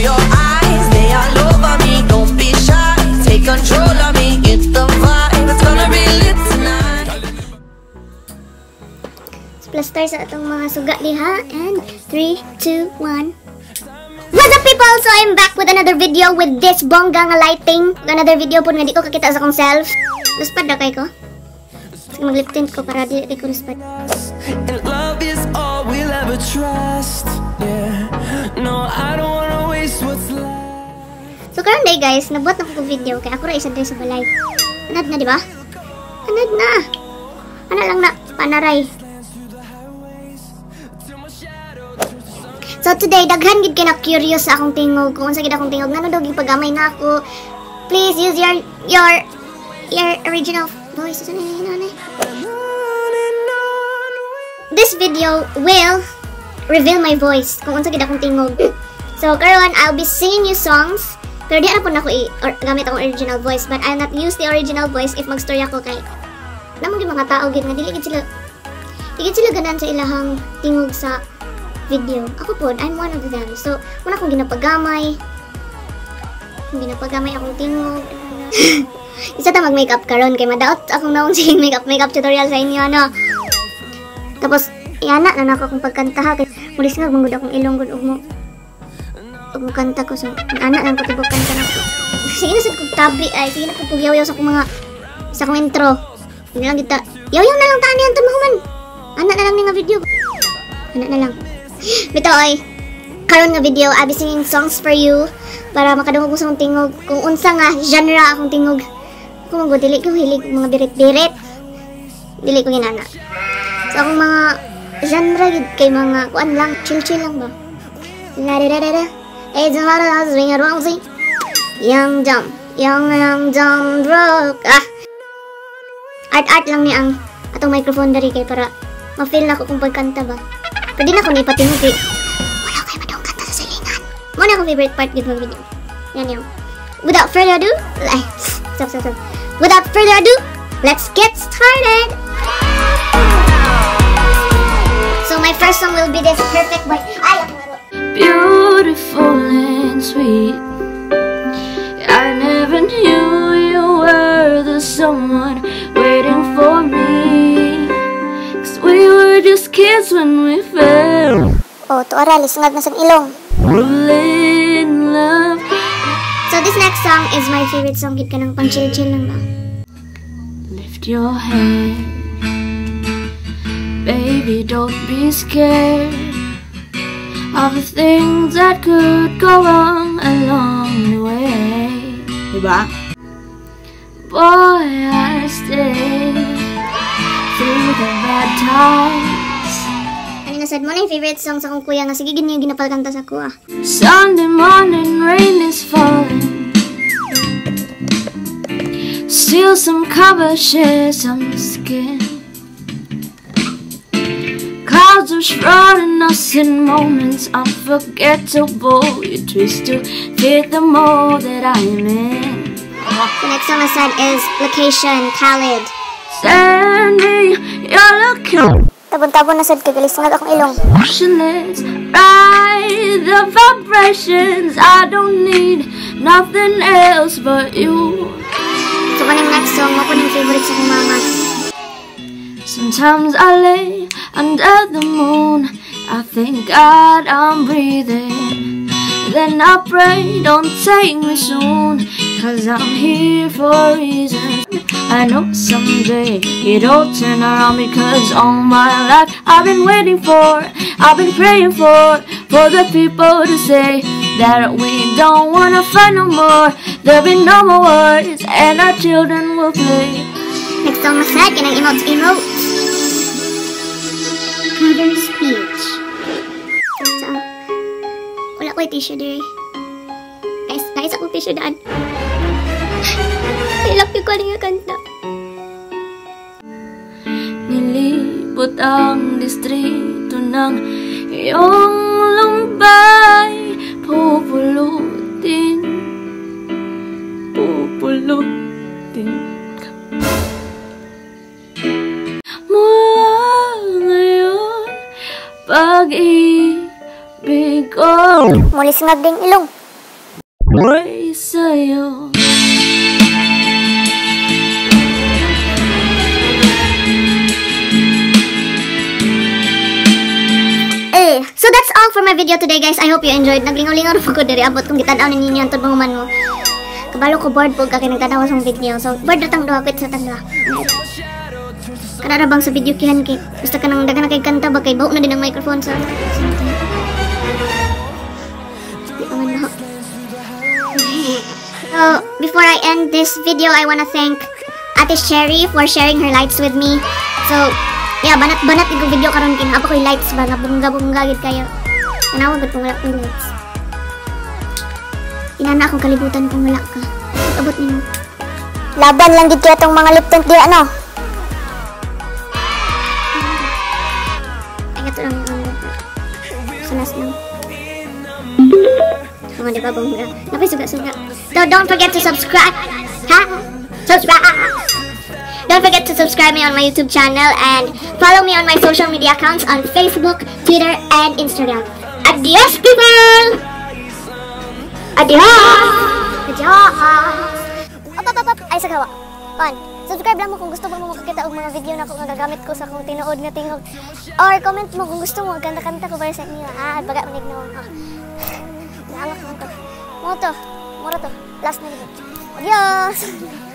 your eyes, they all over me. Don't be shy, take control of me. It's the vibe, it's gonna be lit tonight. Plaster sa atong mga suga diha. And 3, 2, 1. What's up people? So I'm back with another video with this bongga nga lighting. Another video po nga di ko kakita sa akong self. Luspad na kay ko. Sige mag-lip tint ko para di, di ko luspad. Karon day guys, nabuhat na ko video kay ako ra isa diri sa balay. Anad na di ba? Anad na. Ana lang na panaray. So today daghan gid kay na curious sa akong tingog kung unsa gid akong tingog ngano daw pagamay na ako. Please use your your your original voice. Ano ano yun? This video will reveal my voice kung unsa gid akong tingog. So karon I'll be singing you songs pero di po na ako or, gamit akong original voice but I'll not use the original voice if magstorya ko kay namang yung mga tao gid nga dili sila di gid sila ganan sa ilahang tingog sa video. Ako po, I'm one of them. So, muna akong ginapagamay. Ginapagamay akong tingog. Isa ta mag-makeup karon kay madaot akong naon sige makeup makeup tutorial sa inyo ano. Tapos iana na nako akong pagkanta ha kay mulis nga gungod akong ilong gud mo. Ug mo kanta ko so ana lang ko tibok kanta na ko. Sige na sa kong tabi ay sige na ko pugyaw-yaw sa akong mga sa akong intro. Hindi lang kita. Yaw-yaw na lang tani ang tamahuman. Ana na lang nga video. Ana na lang. Bito ay karon nga video be singing songs for you para makadungog sa akong tingog kung unsa nga genre akong tingog. Kung mag dili ko hilig mga birit-birit. Dili ko ginana. So akong mga genre gid kay mga kuan lang, chill-chill lang ba. La da da da da. The heart of swing around see. Young jump, young young jump rock. Ah. Art-art lang ni ang atong microphone dari kay para ma-feel na ko kung pagkanta ba. Pwede na ako na ipatinog eh. Wala kayo madong kanta sa silingan. Muna akong favorite part dito ng video. Yan yung. Without further ado, ay, stop, stop, stop. Without further ado, let's get started! So my first song will be this perfect boy. Ay, ako beautiful and sweet. I never knew you were the someone waiting for me. Cause we were just kids when we fell Oh, to oral, isungag na sa ilong. in love. So this next song is my favorite song. Gid ka ng pang chill-chill lang ba? Lift your head. Baby, don't be scared of the things that could go wrong along the way. Diba? Boy, I stayed through the bad times. Ano na sad mo na yung favorite song sa akong kuya nga sige ganyan ginapalkanta sa kuha. Sunday morning rain is falling. Steal some cover, share some skin. Clouds are shrouding us in moments unforgettable. You twist to fit the mold that I'm in. The next song I said is Location, Khalid. Send me your location. Tabon-tabon na sad kay sungag akong ilong. Let's ride the vibrations. I don't need nothing else but you. So next song mo ko favorite sa mama. Sometimes I lay under the moon. I thank God I'm breathing. Then I pray, don't take me soon. Cause I'm here for a reason. I know someday it'll turn around because all my life I've been waiting for, I've been praying for, for the people to say that we don't wanna fight no more. There'll be no more wars and our children will play. Next song na sad kanang emote emote. Tissue diri. Guys, guys akong tissue daan. Hilap yung ko nga kanta. Nilibot ang distrito ng iyong lumbay Pupulutin Pupulutin ka Mula Pag-ibig Muli singag ding ilong. way sa'yo Eh, so that's all for my video today guys. I hope you enjoyed. Naglingaw-lingaw na ko diri abot kung gitanaw ninyo yan tod man mo. Kabalo ko bored po kay nagtanaw sa video. So, bored na tang duha kwit sa tanda. Kanara bang sa video kihan kay basta ka nang dagan na kay kanta ba kay buo na din ang microphone sa Di So, before I end this video, I wanna thank Ate Sherry for sharing her lights with me. So, yeah, banat-banat yung video karon kin. Apa ko'y lights ba? Nga bungga-bungga gid kayo. Tanawa gud kung wala ko'y lights. Inana akong kalibutan kung wala ka. Abot nimo. Laban lang gid tong mga lipton di ano. Ay, ito lang yung. Sanas lang. Mga di ba bongga? Napay suga-suga. So, don't forget to subscribe. Ha? Subscribe! Don't forget to subscribe me on my YouTube channel and follow me on my social media accounts on Facebook, Twitter, and Instagram. Adios, people! Adios! Adios! Op. Ay, sagawa. Pan, subscribe lang mo kung gusto mo makakita og mga video na ako nga ko sa akong tinuod nga tingog. Or comment mo kung gusto mo ganda-kanta ko para sa inyo. Ah, baga manig na ako. Naalak ko. Mo to. Mura to. Last na video. Adios!